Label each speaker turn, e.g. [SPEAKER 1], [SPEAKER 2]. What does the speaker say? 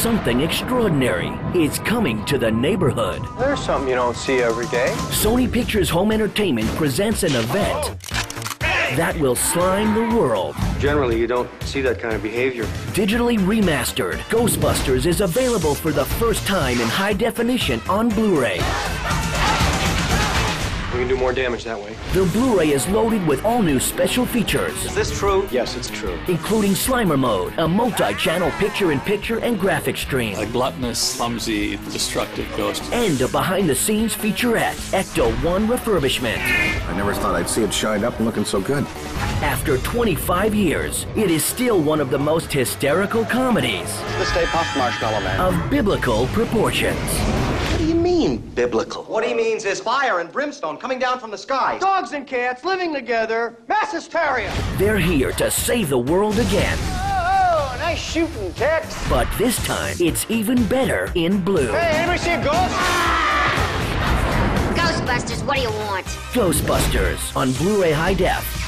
[SPEAKER 1] something extraordinary is coming to the neighborhood.
[SPEAKER 2] There's something you don't see every day.
[SPEAKER 1] Sony Pictures Home Entertainment presents an event that will slime the world.
[SPEAKER 2] Generally, you don't see that kind of behavior.
[SPEAKER 1] Digitally remastered, Ghostbusters is available for the first time in high definition on Blu-ray.
[SPEAKER 2] We can do more damage that way.
[SPEAKER 1] The Blu-ray is loaded with all new special features,
[SPEAKER 2] Is this true? Yes, it's true.
[SPEAKER 1] including Slimer Mode, a multi-channel picture-in-picture and graphic stream,
[SPEAKER 3] A gluttonous, clumsy, destructive ghost.
[SPEAKER 1] and a behind-the-scenes featurette, Ecto 1 refurbishment.
[SPEAKER 4] I never thought I'd see it shined up and looking so good.
[SPEAKER 1] After 25 years, it is still one of the most hysterical comedies
[SPEAKER 5] The Stay Puft Marshmallow Man.
[SPEAKER 1] of biblical proportions.
[SPEAKER 5] What mean, biblical?
[SPEAKER 6] What he means is fire and brimstone coming down from the sky.
[SPEAKER 2] Dogs and cats living together. Mass hysteria.
[SPEAKER 1] They're here to save the world again, Oh,
[SPEAKER 2] oh nice shooting, Tex.
[SPEAKER 1] but this time it's even better in blue.
[SPEAKER 2] Hey, anybody see a ghost?
[SPEAKER 7] Ghostbusters, what do you want?
[SPEAKER 1] Ghostbusters on Blu-ray High Def